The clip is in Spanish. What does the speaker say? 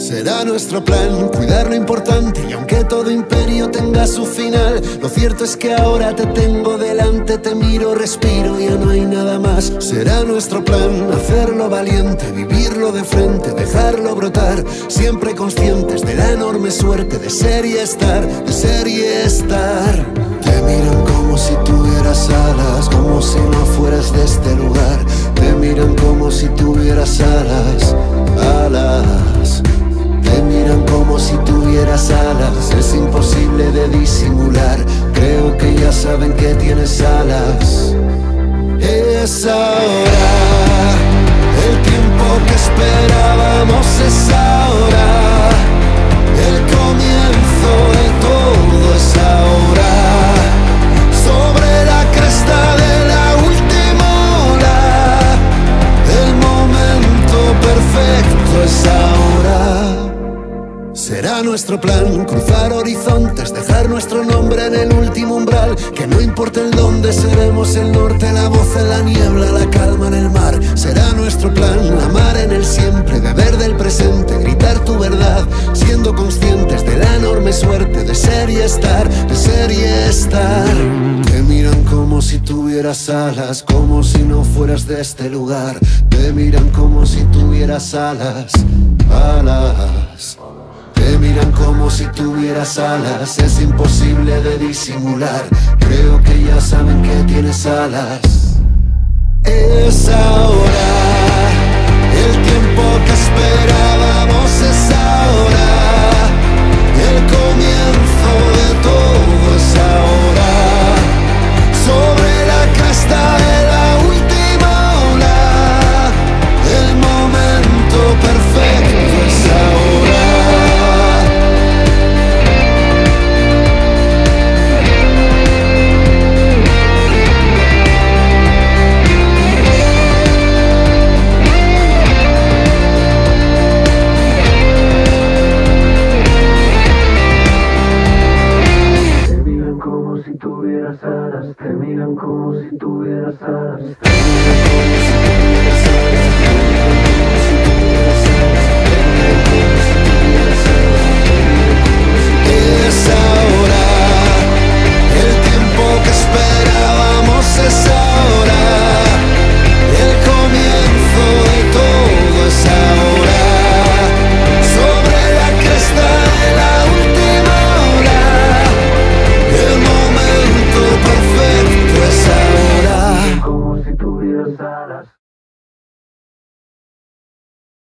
Será nuestro plan cuidar lo importante y aunque todo imperio tenga su final, lo cierto es que ahora te tengo delante, te miro, respiro, ya no hay nada más. Será nuestro plan hacerlo valiente, vivirlo de frente, dejarlo brotar, siempre conscientes de la enorme suerte de ser y estar, de ser y estar. Te miran como si tuvieras alas, como si no fueras de este lugar. Te miran como si tuvieras alas, alas. Si tuvieras alas, es imposible de disimular. Creo que ya saben que tienes alas. Es ahora, el tiempo que esperábamos Será nuestro plan cruzar horizontes, dejar nuestro nombre en el último umbral. Que no importa el dónde, seremos el norte, la voz en la niebla, la calma en el mar. Será nuestro plan amar en el siempre, beber del presente, gritar tu verdad, siendo conscientes de la enorme suerte de ser y estar, de ser y estar. Te miran como si tuvieras alas, como si no fueras de este lugar. Te miran como si tuvieras alas, alas. Tuvieras alas, es imposible de disimular. Creo que ya saben que tienes alas. Es ahora, te miran como si tuvieras alas.